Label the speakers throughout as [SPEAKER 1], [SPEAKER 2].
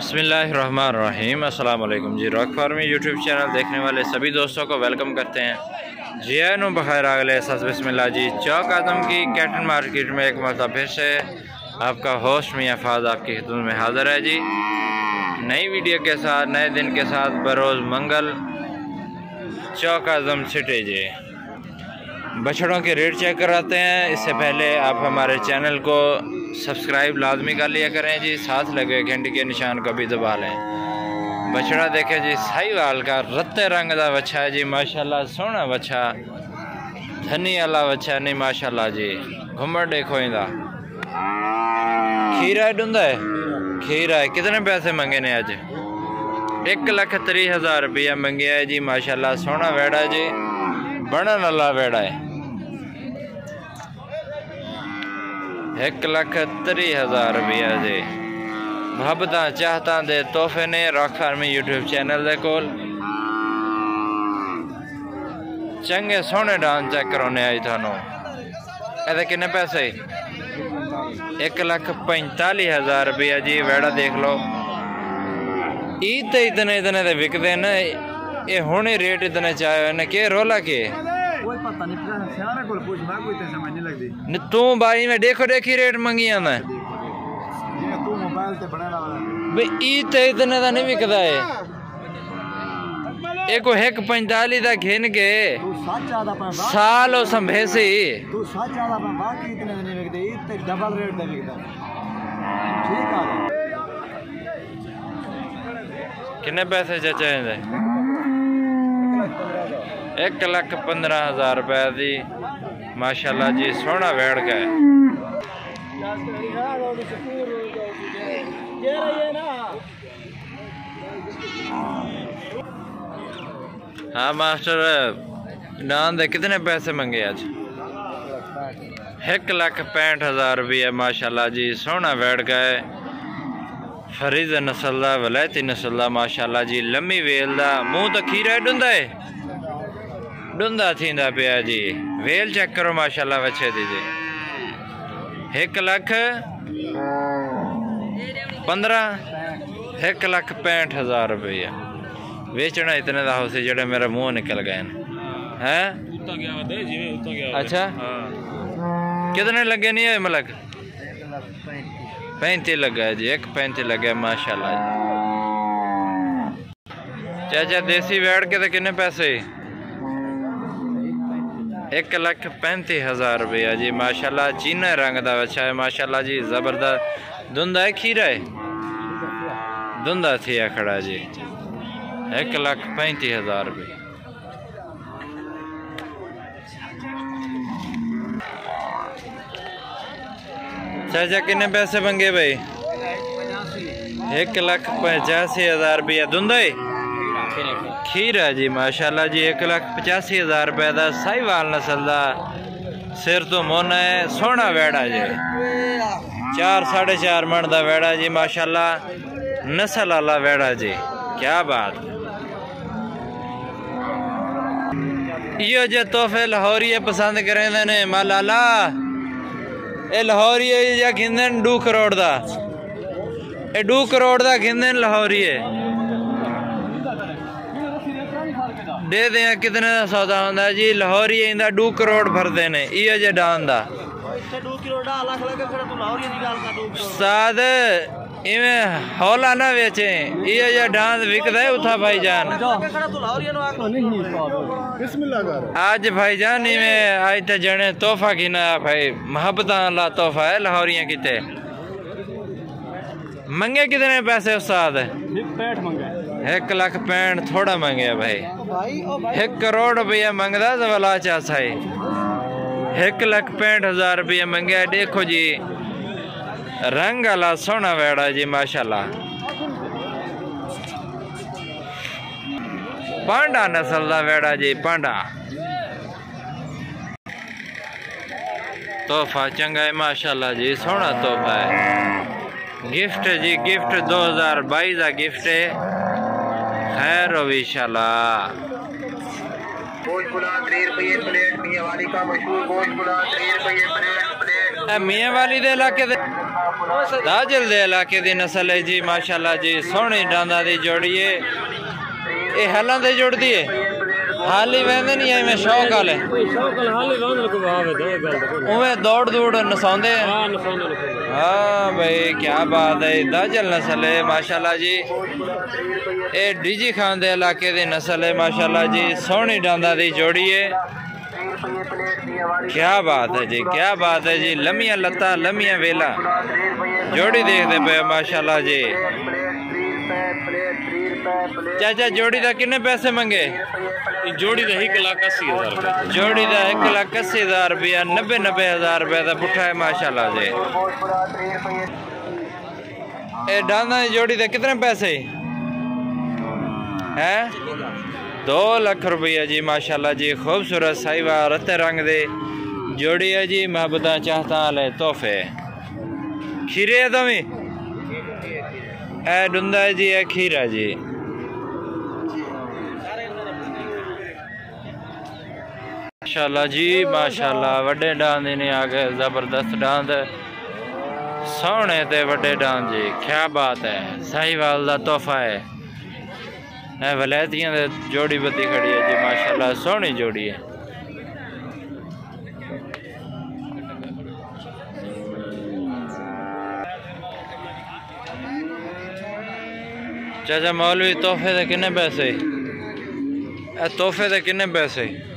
[SPEAKER 1] बसमीम अल्लाम जी, रॉक फार्मी यूट्यूब चैनल देखने वाले सभी दोस्तों को वेलकम करते हैं। जी नो बखैर अगले सस बिस्मिल्लाह जी, चौक आदम की कैटन मार्केट में एक मरतबा फिर से आपका होस्ट मियाँ फाज आपकी खिदमत में हाज़िर है जी। नई वीडियो के साथ, नए दिन के साथ, बरोज़ मंगल, चौक आज़म सिटी जी। बछड़ों के रेट चेक कराते हैं। इससे पहले आप हमारे चैनल को सब्सक्राइब लाजमी कर लिया करें जी, साथ लगे घंटे के निशान को भी दबा लें। बछड़ा देखे जी सही वाल का रत्ते रंग का बच्चा है जी, माशाल्लाह सोना बच्चा धनी वाला बच्चा नहीं, माशाल्लाह जी। घूमर देखो इंदा खीरा ढूंढा है? खीरा है। कितने पैसे मंगे ने अज एक लख त्री हज़ार रुपया मंगे है जी, माशाल्लाह सोहना वेड़ा जी। बनन वाला वेड़ा है। एक लख त्री हज़ार रुपया जी। मुहब्बत चाहता दे तोहफे ने रॉक फार्मी यूट्यूब चैनल दे कोल। चंगे सोने डांस चेक करवाने आई थानू। ए किन्ने पैसे? एक लख पैंताली हज़ार रुपया जी, वेड़ा देख लो। ईद तो इतने इतने तो विकते न ये हूँ रेट इतने चाहे के रोला के? पता नहीं को पूछ मैं कोई समझ नहीं लगदी तू भाई मैं देखो देखी रेट मंगी आंदा ये तू मोबाइल ते वाला बे ई ते इतने दा नहीं विकदा है एक एक पंताली दा घेन के साल ओ संभेसी तू सच आदा पर बाकी इतने नहीं विकदे ई ते डबल रेट दे विकदा ठीक आ कितने पैसे चाचा हैं एक लख पंद्रह हज़ार रुपए दी। माशाल्लाह जी, सोना बैठ गए हाँ मास्टर, नान दे कितने पैसे मंगे आज? एक लख पैंठ हज़ार रुपये, माशाल्लाह जी, सोना बैठ गए फरीद नसल का वलैती नस्ल का माशाल्लाह जी, लम्मी वेल का मुँह तो खीरा डूंदा है। डुंदा थींदा पिया जी वेल चेक करो माशाल्लाह बच्चे दी जी एक लख पंद्रह एक लख पैंठ हज़ार रुपया बेचना इतने का हो जड़े मेरा मुँह निकल गए हैं अच्छा कितने लगे नहीं है मलक पैंती लगा जी एक पैंती लगे माशाल्लाह चाचा देसी बैठ के तो किन्ने पैसे एक लख पैंती हज़ार रुपया जी। माशाल्लाह चीना रंग का अच्छा है। माशाल्लाह जी, ज़बरदस्त। धुंधा है खीरा है धुंधा थी खड़ा जी। एक लख पैंती हज़ार रुपये। चाचा, किन्ने पैसे मंगे भाई? एक लख पचासी हज़ार रुपया। धुंधा है? खीर है जी, माशाल्लाह जी, एक लख पचासी हज़ार रुपए का साहिवाल नस्ल का सिर तो मुन है, सोहना वेड़ा जी। चार, साढ़े चार मन का वेड़ा जी, माशाल्लाह नस्ल वाला वेड़ा जी। क्या बात। यो जे तोहफे लाहौरी पसंद करेंदे ने, मालाला। ए लाहौरी या खिंदे डू करोड़ का डू करोड़ का खिंदे लाहौरी दे दे कितने का सौदा होंगे जी लाहौरी इंदा दो करोड़ भरते ने इो जे डान का उस्ताद इवें हौला ना बेचे इो जे डांस विकदा है उठा भाईजान आज भाईजान इवें आज तो जने तोहफा गिना भाई मोहब्बत ला तोहफा है लाहौरिया किते मंगे कितने पैसे उस्ताद एक लाख पैंठ थोड़ा मंगे भाई। एक करोड़ रुपया मंगदा वाला चासा है एक लाख पैंठ हज़ार रुपया मंगे देखो जी। रंग वाला सोना वेड़ा जी, माशाल्लाह। पांडा नस्ल का वेड़ा जी, पांडा। तोहफा चंगा है, माशाल्लाह जी, सोना तोहफा है। गिफ्ट जी, गिफ्ट 2022 का गिफ्ट है। खैर इंशाल्लाह मियाँ वाली दे इलाके दाजल दे इलाके की नस्ल है जी माशाल्लाह जी सोहनी डांदा की जोड़ी है। ये हलों से जुड़ती है। हाल ही वहदे नहीं है मैं शौक वाले उमें दौड़ दौड़ नसाते हाँ भाई क्या बात है दाजल नस्ल है माशाल्लाह जी ये डीजी खान दे इलाके की नस्ल है माशाल्लाह जी सोहनी डांदा की जोड़ी है क्या बात है जी क्या बात है जी लमिया लत्ता लमिया वेला जोड़ी देखते पे माशाल्लाह जी चाचा जोड़ी का किन्ने पैसे मंगे?
[SPEAKER 2] जोड़ी का एक लाख अस्सी हज़ार रुपये
[SPEAKER 1] जोड़ी का एक लाख अस्सी हज़ार रुपया नब्बे नब्बे हज़ार रुपया का पुट्ठा है माशाल्लाह जी। ये डांदा जोड़ी का कितने पैसे? हैं? दो लख रुपया जी माशाल्लाह जी खूबसूरत साहिवा रते रंग दे। जोड़ी है जी महबूदा चाहता वाले तोहफे। खीरे है तमी? ए डुंदा जी ए खीरा जी। माशाल्लाह जी, माशाल्लाह। वड्डे डांद ने आ गए, ज़बरदस्त डांद सोहने ते वड्डे डांद जी, क्या बात है। साहिवाल का तोहफा है। है वलैतियाँ जोड़ी बत्ती खड़ी है जी, माशाल्लाह, सोहनी जोड़ी है। चाचा, मौलवी तोहफे दे किन्ने पैसे? तोहफे दे किन्ने पैसे?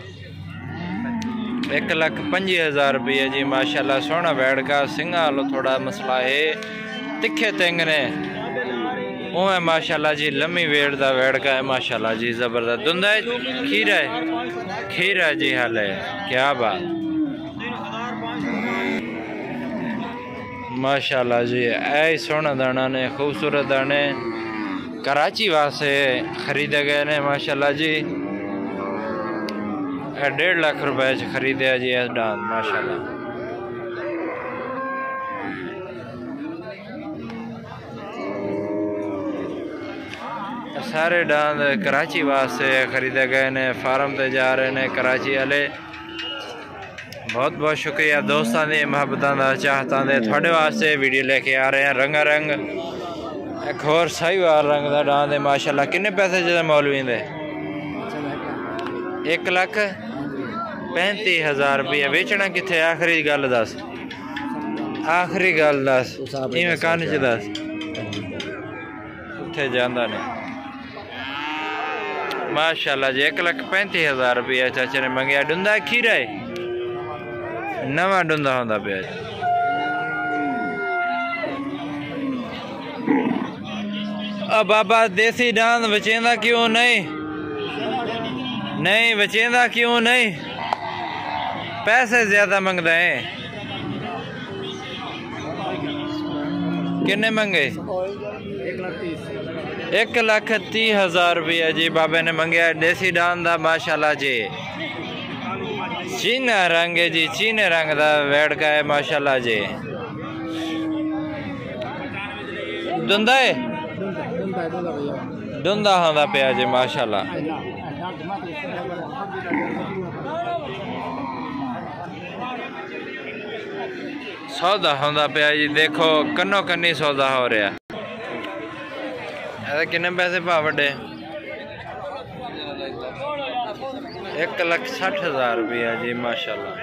[SPEAKER 1] एक लख पंजी हज़ार रुपये जी, माशाल्लाह, सोहना बैठ का सिंगा वालो थोड़ा मसला है। तिखे तेंग ने उमें माशाल्लाह जी, लम्मी वेड़ का वेड़ का है, माशाल्लाह जी, ज़बरदस्त। धुंदा है, खीरा है। खीरा जी, हाल है। क्या बात। माशाल्लाह जी, ऐ सोहना दाना ने, खूबसूरत दाने। कराची वास्ते खरीदे गए ने, माशाल्लाह जी। डेढ़ लाख रुपए च खरीदे जी इस डांस माशाल्लाह। सारे डांस कराची वास्ते खरीदे गए ने, फार्म ते जा रहे ने कराची वाले बहुत बहुत शुक्रिया दोस्तों की मुहब्बत का चाहता दे। थोड़े वास्ते वीडियो लेके आ रहे हैं रंगा रंग एक होर साहिवाल रंग का डांस है माशाल्लाह। किन्ने पैसे जदे मौलवी दे? एक लख। पैंती हज़ार रुपया बेचना कितने आखिरी गल दस। आखिरी गल दस। इवें कन्न च दस। उत्थे जांदा नहीं। माशाल्लाह जी एक लख पैंती हज़ार रुपया चाचे ने मंगया। डुंदा खीरा है? नवा डुंदा अब बाबा देसी डांस बचेंदा क्यों नहीं? नहीं बचेंदा क्यों नहीं? पैसे ज़्यादा मंगदा है। किन्ने मंगे? एक लख ती हज़ार रुपया जी बाबे ने मंगया। देसी डांस दा, माशाल्लाह जी। चीना रंग है जी, चीने रंग दा वेड़का है, माशाल्लाह जी। दुंदा है? दुंदा होंदा पिया जी, माशाल्लाह। सौदा हों पे जी देखो कनो कनी सौदा हो रहा है किन्ने पैसे भा वे एक लख सठ हज़ार रुपया जी माशाल्लाह